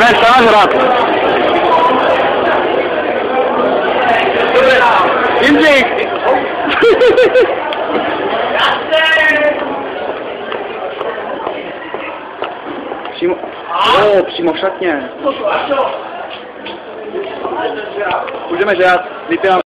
hrát. Jindřich! přímo, jo, přímo v šatně. Můžeme žát, víte nám